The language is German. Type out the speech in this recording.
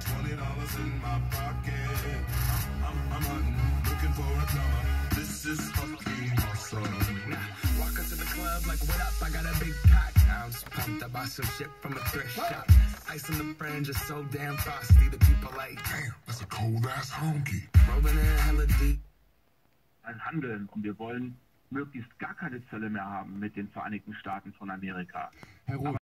Twenty dollars in my pocket. I'm, I'm hunting, looking for a drummer. This is fucking awesome. Walk into the club like, what up? I got a big pack. I'm just pumped. I bought some shit from a thrift shop. Ice on the fringe is so damn frosty. The people like, Damn, that's a cold ass honky. rolling in hella deep. ein Handeln und wir wollen möglichst gar keine Zölle mehr haben mit den Vereinigten Staaten von Amerika. Herr Roth,